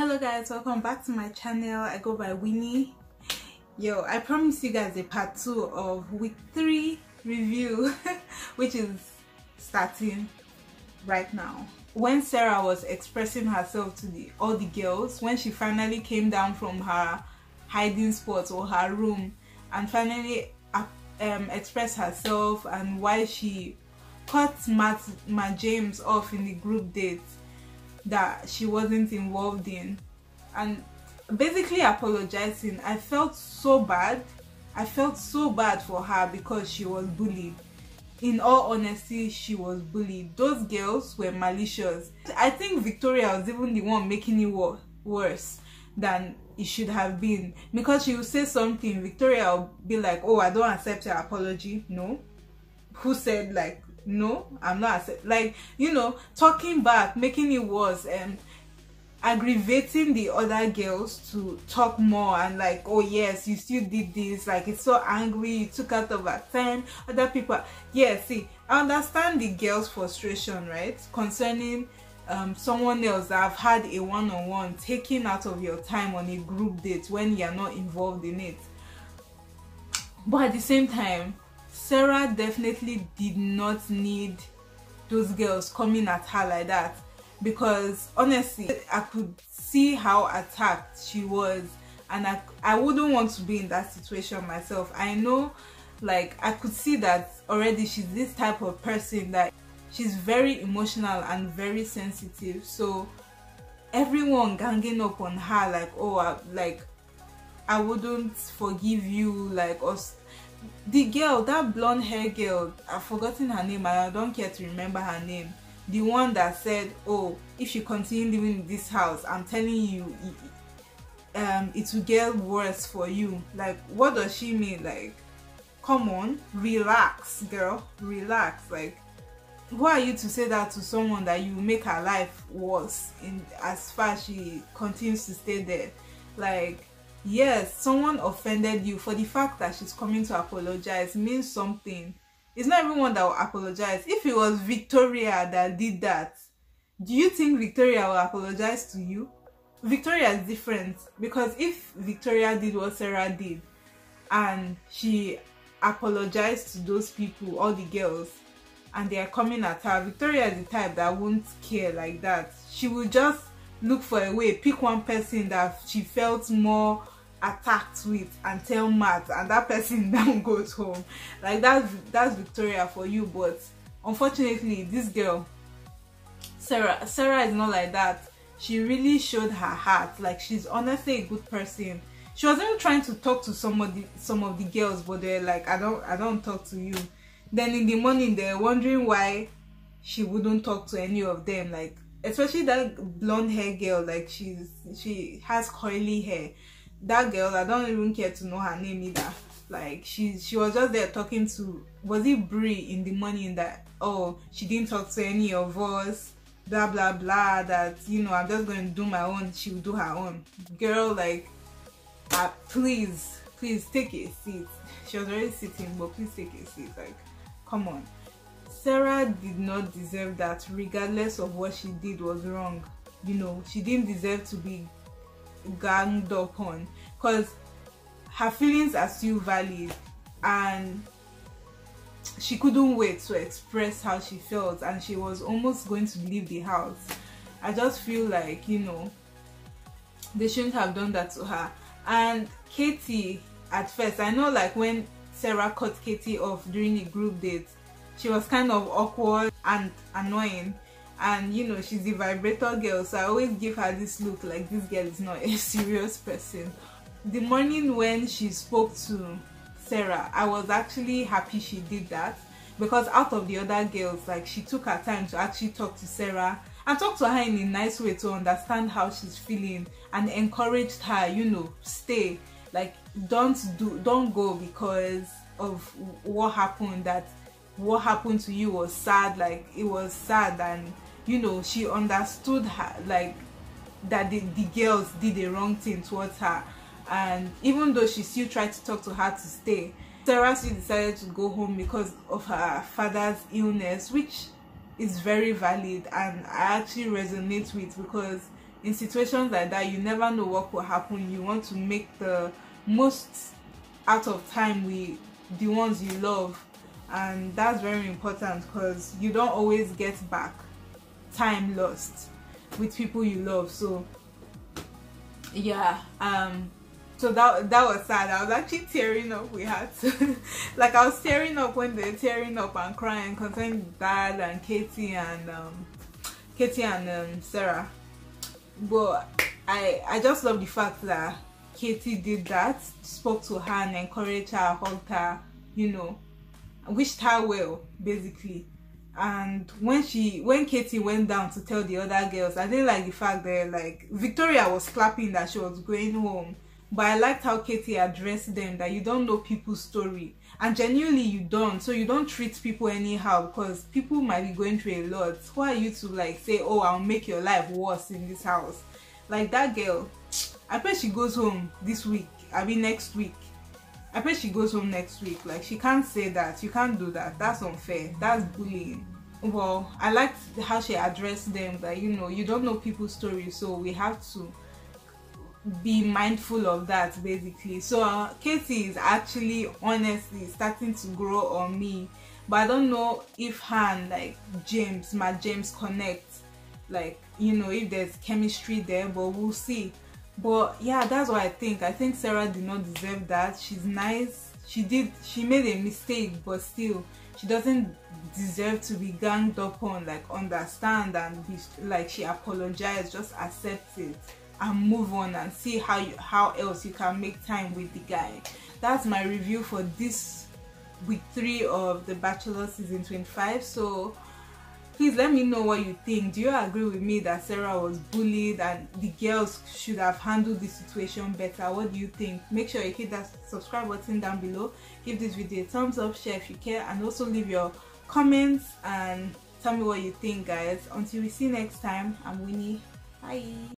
hello guys. Welcome back to my channel. I go by winnie. Yo i promise you guys a part two of week three review which is starting right now. When sarah was expressing herself to the all the girls when she finally came down from her hiding spot or her room and finally uh, um, expressed herself and why she cut Matt, Matt James off in the group date that she wasn't involved in. And basically apologizing i felt so bad. I felt so bad for her because she was bullied. In all honesty she was bullied. Those girls were malicious. I think victoria was even the one making it worse than it should have been. Because she would say something victoria would be like oh i don't accept your apology. No. Who said like no i'm not like you know talking back making it worse and aggravating the other girls to talk more and like oh yes you still did this like it's so angry you took out of a 10 other people yeah see i understand the girls frustration right concerning um, someone else that have had a one-on-one -on -one, taking out of your time on a group date when you're not involved in it. But at the same time Sarah definitely did not need those girls coming at her like that because honestly I could see how attacked she was and I, I wouldn't want to be in that situation myself. I know like I could see that already she's this type of person that she's very emotional and very sensitive so everyone ganging up on her like oh I, like I wouldn't forgive you like us the girl that blonde hair girl i've forgotten her name i don't care to remember her name. The one that said oh if you continue living in this house i'm telling you um it will get worse for you. Like what does she mean? Like come on relax girl relax. Like who are you to say that to someone that you make her life worse in as far as she continues to stay there? Like yes someone offended you for the fact that she's coming to apologize means something. It's not everyone that will apologize. If it was victoria that did that do you think victoria will apologize to you? Victoria is different because if victoria did what sarah did and she apologized to those people all the girls and they are coming at her victoria is the type that won't care like that. She will just look for a way. Pick one person that she felt more attacked with and tell Matt and that person now goes home. Like that's that's Victoria for you but unfortunately this girl Sarah Sarah is not like that. She really showed her heart. Like she's honestly a good person. She wasn't trying to talk to somebody some of the girls but they're like I don't I don't talk to you. Then in the morning they're wondering why she wouldn't talk to any of them. Like especially that blonde hair girl like she's she has curly hair. That girl i don't even care to know her name either. Like she she was just there talking to was it Bri in the morning that oh she didn't talk to any of us blah blah blah that you know i'm just going to do my own she will do her own. Girl like uh, please please take a seat. She was already sitting but please take a seat like come on sarah did not deserve that regardless of what she did was wrong. You know she didn't deserve to be ganged up on because her feelings are still valid and she couldn't wait to express how she felt and she was almost going to leave the house. I just feel like you know they shouldn't have done that to her. And katie at first i know like when sarah cut katie off during the group date she was kind of awkward and annoying. And you know she's the vibrator girl so i always give her this look like this girl is not a serious person. The morning when she spoke to sarah i was actually happy she did that. Because out of the other girls like she took her time to actually talk to sarah and talk to her in a nice way to understand how she's feeling and encouraged her you know stay. Like don't do don't go because of what happened that what happened to you was sad like it was sad and you know she understood her like that the, the girls did the wrong thing towards her. And even though she still tried to talk to her to stay sarah still decided to go home because of her father's illness which is very valid and i actually resonate with because in situations like that you never know what will happen. You want to make the most out of time with the ones you love and that's very important because you don't always get back time lost with people you love so. Yeah um so that that was sad. I was actually tearing up we had to like i was tearing up when they're tearing up and crying concerning dad and katie and um katie and um, sarah. But i i just love the fact that katie did that spoke to her and encouraged her hugged her you know wished her well basically. And when she when katie went down to tell the other girls i didn't like the fact that like victoria was clapping that she was going home. But i liked how katie addressed them that you don't know people's story. And genuinely you don't. So you don't treat people anyhow because people might be going through a lot. Who are you to like say oh i'll make your life worse in this house? Like that girl i bet she goes home this week i mean next week I bet she goes home next week. Like she can't say that. You can't do that. That's unfair. That's bullying. Well, I liked how she addressed them that you know you don't know people's stories, so we have to be mindful of that basically. So uh, Katie is actually honestly starting to grow on me, but I don't know if her and like James, my James connect. Like you know if there's chemistry there, but we'll see but yeah that's what i think. I think sarah did not deserve that. She's nice. She did she made a mistake but still she doesn't deserve to be ganged up on like understand and be like she apologized just accept it and move on and see how you how else you can make time with the guy. That's my review for this week three of the bachelor season 25 so please let me know what you think. Do you agree with me that sarah was bullied and the girls should have handled the situation better? What do you think? Make sure you hit that subscribe button down below. Give this video a thumbs up share if you care and also leave your comments and tell me what you think guys. Until we see next time i'm winnie. Bye